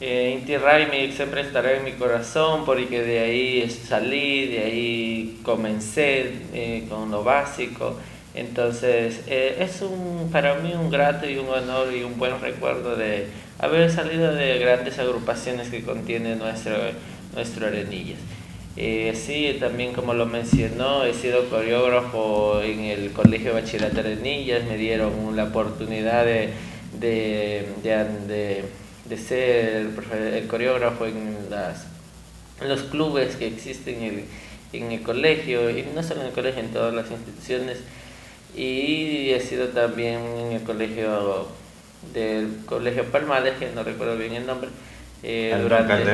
Eh, Inti Raimi siempre estará en mi corazón porque de ahí salí, de ahí comencé eh, con lo básico. Entonces eh, es un, para mí un grato y un honor y un buen recuerdo de haber salido de grandes agrupaciones que contiene nuestro, nuestro Arenillas. Eh, sí, también como lo mencionó, he sido coreógrafo en el Colegio Bachillerato Arenillas, me dieron la oportunidad de, de, de de ser el coreógrafo en, las, los clubes que existen en el, colegio, y no solo en el colegio, en todas las instituciones. Y he sido también en el colegio del Colegio Palmares, que no recuerdo bien el nombre, eh, durante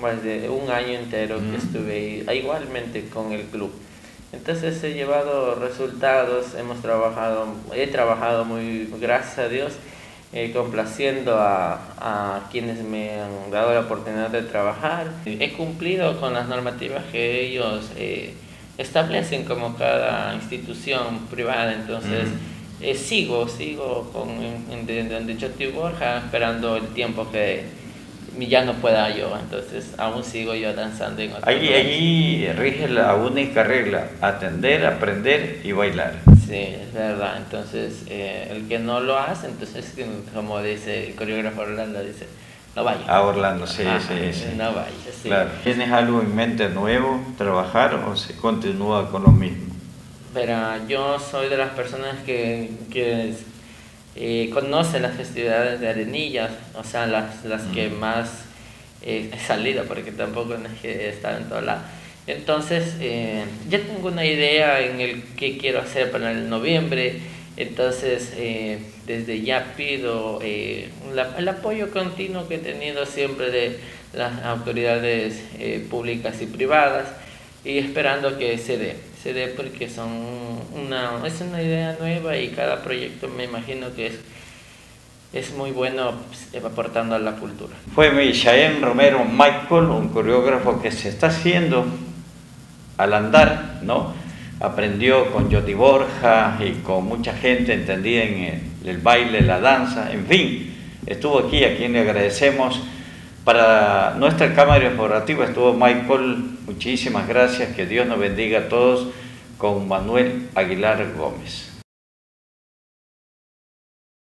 más de un año entero que estuve ahí, igualmente con el club. Entonces he llevado resultados, hemos trabajado, he trabajado muy, gracias a Dios, eh, complaciendo a, a, quienes me han dado la oportunidad de trabajar. He cumplido con las normativas que ellos eh, establecen como cada institución privada, entonces eh, sigo, sigo con, en, donde yo estoy Borja, esperando el tiempo que ya no pueda yo, entonces aún sigo yo danzando en otro Allí, allí rige la única regla, atender, aprender y bailar. Sí, es verdad. Entonces, eh, el que no lo hace, entonces, como dice el coreógrafo Orlando, dice, no vaya. Ah, Orlando, sí, sí, sí. No vaya, sí. Claro. ¿Tienes algo en mente nuevo, trabajar o se continúa con lo mismo? Pero yo soy de las personas que, que eh, conoce las festividades de arenillas, o sea, las, las que más eh, he salido, porque tampoco es que he estado en todo lado entonces, eh, ya tengo una idea en el que quiero hacer para el noviembre. Entonces, eh, desde ya pido eh, el apoyo continuo que he tenido siempre de las autoridades públicas y privadas y esperando que se dé, se dé porque son una, es una idea nueva y cada proyecto me imagino que es, es muy bueno pues, aportando a la cultura. Fue Michael Romero Michael, un coreógrafo que se está haciendo al andar, ¿no? Aprendió con Joti Borja y con mucha gente entendida en el, baile, la danza, en fin, estuvo aquí, a quien le agradecemos. Para nuestra cámara informativa estuvo Michael, muchísimas gracias, que Dios nos bendiga a todos con Manuel Aguilar Gómez.